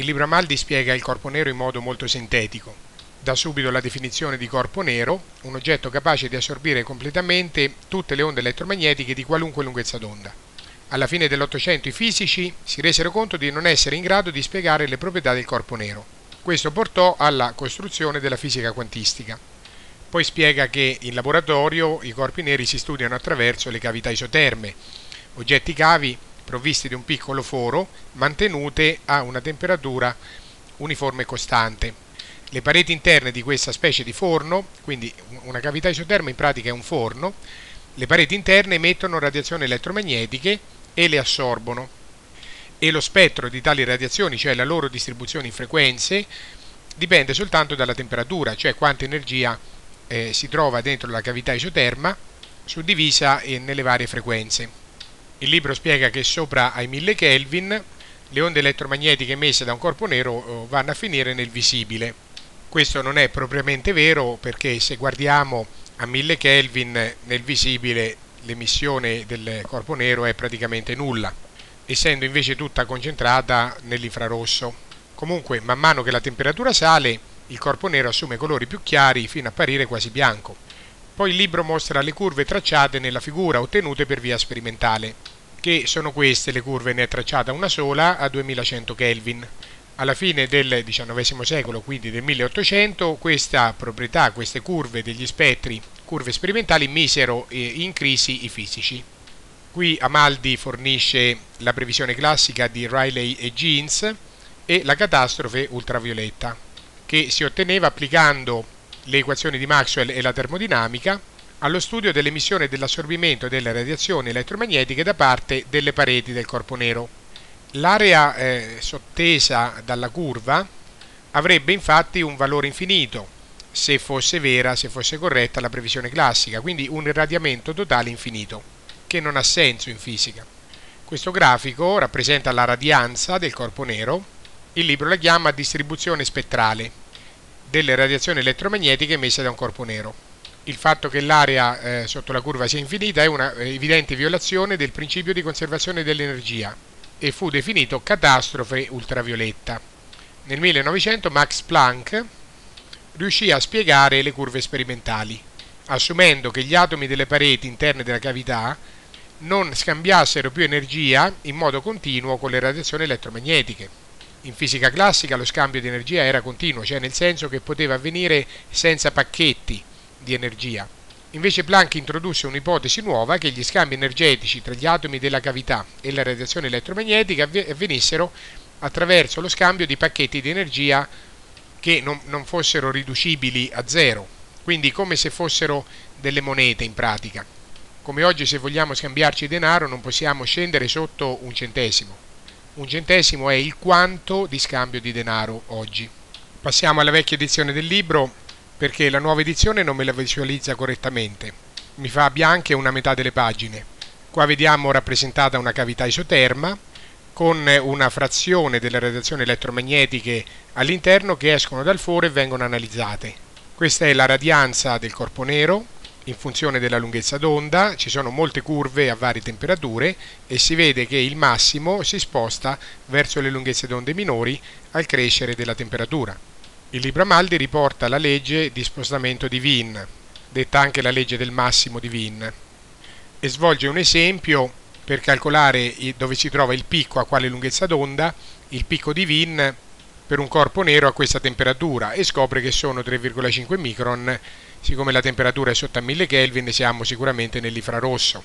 Il libro Amaldi spiega il corpo nero in modo molto sintetico. Da subito la definizione di corpo nero, un oggetto capace di assorbire completamente tutte le onde elettromagnetiche di qualunque lunghezza d'onda. Alla fine dell'Ottocento i fisici si resero conto di non essere in grado di spiegare le proprietà del corpo nero. Questo portò alla costruzione della fisica quantistica. Poi spiega che in laboratorio i corpi neri si studiano attraverso le cavità isoterme, oggetti cavi provvisti di un piccolo foro mantenute a una temperatura uniforme e costante. Le pareti interne di questa specie di forno, quindi una cavità isoterma in pratica è un forno, le pareti interne emettono radiazioni elettromagnetiche e le assorbono e lo spettro di tali radiazioni, cioè la loro distribuzione in frequenze, dipende soltanto dalla temperatura, cioè quanta energia eh, si trova dentro la cavità isoterma suddivisa eh, nelle varie frequenze. Il libro spiega che sopra ai 1000 Kelvin le onde elettromagnetiche emesse da un corpo nero eh, vanno a finire nel visibile. Questo non è propriamente vero perché se guardiamo a 1000 Kelvin nel visibile l'emissione del corpo nero è praticamente nulla, essendo invece tutta concentrata nell'infrarosso. Comunque, man mano che la temperatura sale, il corpo nero assume colori più chiari fino a apparire quasi bianco. Poi il libro mostra le curve tracciate nella figura ottenute per via sperimentale, che sono queste le curve, ne è tracciata una sola a 2100 Kelvin. Alla fine del XIX secolo, quindi del 1800, questa proprietà, queste curve degli spettri, curve sperimentali, misero in crisi i fisici. Qui Amaldi fornisce la previsione classica di Riley e Jeans e la catastrofe ultravioletta, che si otteneva applicando le equazioni di Maxwell e la termodinamica, allo studio dell'emissione e dell'assorbimento delle radiazioni elettromagnetiche da parte delle pareti del corpo nero. L'area eh, sottesa dalla curva avrebbe infatti un valore infinito, se fosse vera, se fosse corretta la previsione classica, quindi un irradiamento totale infinito, che non ha senso in fisica. Questo grafico rappresenta la radianza del corpo nero, il libro la chiama distribuzione spettrale, delle radiazioni elettromagnetiche emesse da un corpo nero. Il fatto che l'area eh, sotto la curva sia infinita è una evidente violazione del principio di conservazione dell'energia e fu definito catastrofe ultravioletta. Nel 1900 Max Planck riuscì a spiegare le curve sperimentali, assumendo che gli atomi delle pareti interne della cavità non scambiassero più energia in modo continuo con le radiazioni elettromagnetiche in fisica classica lo scambio di energia era continuo, cioè nel senso che poteva avvenire senza pacchetti di energia. Invece Planck introdusse un'ipotesi nuova che gli scambi energetici tra gli atomi della cavità e la radiazione elettromagnetica avvenissero attraverso lo scambio di pacchetti di energia che non, non fossero riducibili a zero, quindi come se fossero delle monete in pratica. Come oggi se vogliamo scambiarci denaro non possiamo scendere sotto un centesimo un centesimo è il quanto di scambio di denaro oggi. Passiamo alla vecchia edizione del libro perché la nuova edizione non me la visualizza correttamente. Mi fa bianche una metà delle pagine. Qua vediamo rappresentata una cavità isoterma con una frazione delle radiazioni elettromagnetiche all'interno che escono dal foro e vengono analizzate. Questa è la radianza del corpo nero, in funzione della lunghezza d'onda, ci sono molte curve a varie temperature e si vede che il massimo si sposta verso le lunghezze d'onde minori al crescere della temperatura. Il libro Amaldi riporta la legge di spostamento di Wien, detta anche la legge del massimo di Wien, e svolge un esempio per calcolare dove si trova il picco a quale lunghezza d'onda, il picco di Wien per un corpo nero a questa temperatura e scopre che sono 3,5 micron siccome la temperatura è sotto a 1000 Kelvin siamo sicuramente nell'infrarosso.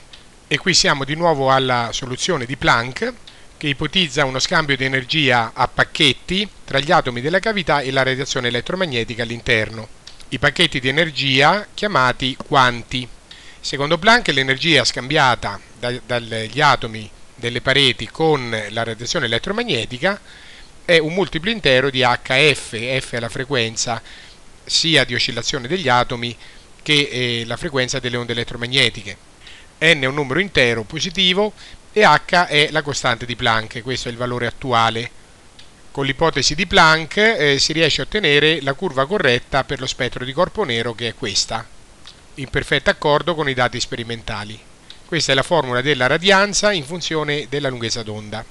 E qui siamo di nuovo alla soluzione di Planck che ipotizza uno scambio di energia a pacchetti tra gli atomi della cavità e la radiazione elettromagnetica all'interno. I pacchetti di energia chiamati quanti. Secondo Planck l'energia scambiata da, dagli atomi delle pareti con la radiazione elettromagnetica è un multiplo intero di HF, F è la frequenza sia di oscillazione degli atomi che eh, la frequenza delle onde elettromagnetiche. n è un numero intero positivo e h è la costante di Planck, questo è il valore attuale. Con l'ipotesi di Planck eh, si riesce a ottenere la curva corretta per lo spettro di corpo nero che è questa, in perfetto accordo con i dati sperimentali. Questa è la formula della radianza in funzione della lunghezza d'onda.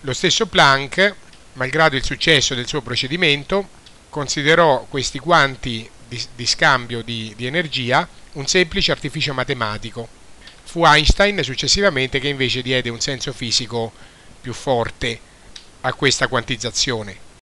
Lo stesso Planck malgrado il successo del suo procedimento, considerò questi quanti di, di scambio di, di energia un semplice artificio matematico. Fu Einstein successivamente che invece diede un senso fisico più forte a questa quantizzazione.